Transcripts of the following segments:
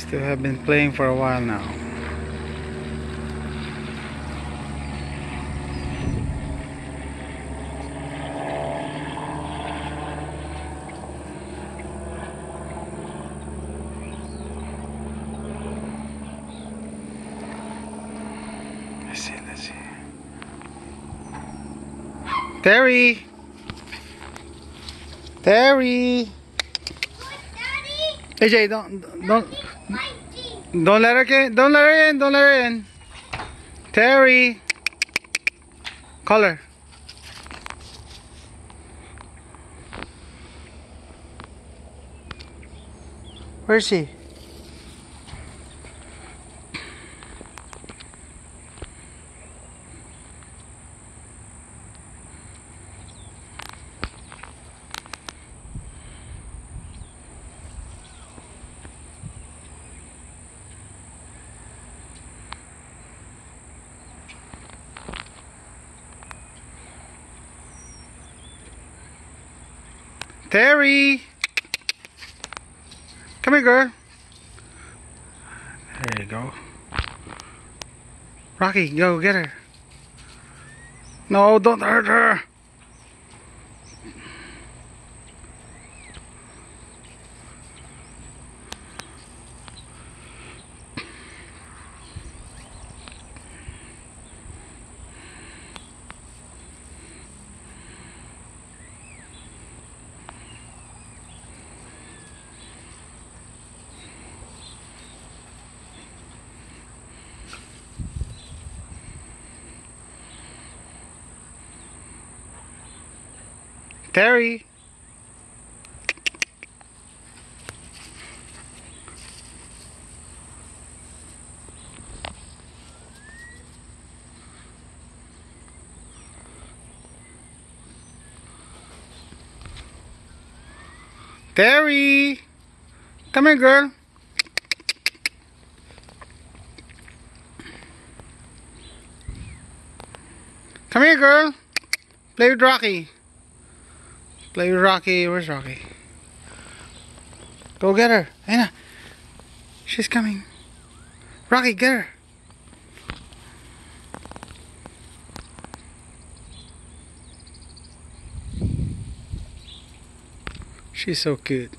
Rockies to have been playing for a while now. Let's see, let's see. Teri! Teri! AJ, don't don't don't let her get don't let her in, don't let her in. Teri. Call her. Where is she? Teri! Come here, girl. There you go. Rocky, go get her. No, don't hurt her. Teri. Teri. Come here, girl. Come here, girl. Play with Rocky. Play with Rocky. Where's Rocky? Go get her. Anna. She's coming. Rocky, get her. She's so cute.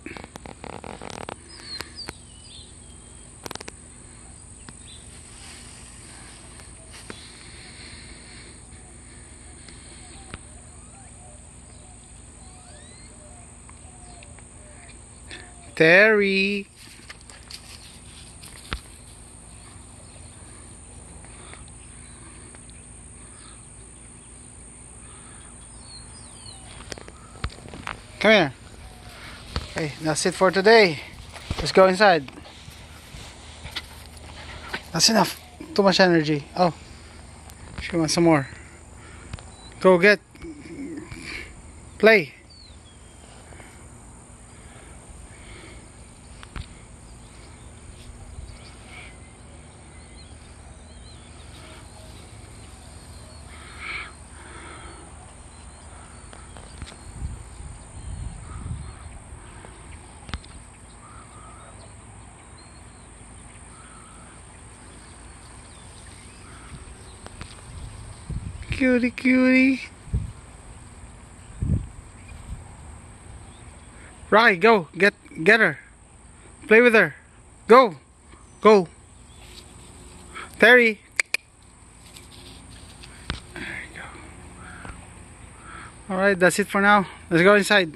Teri. Come here. Okay, that's it for today. Let's go inside. That's enough. Too much energy. Oh, she wants some more. Go get. Play. Cutie, cutie. Right, go. Get get her. Play with her. Go. Go. Teri. There you go. Alright, that's it for now. Let's go inside.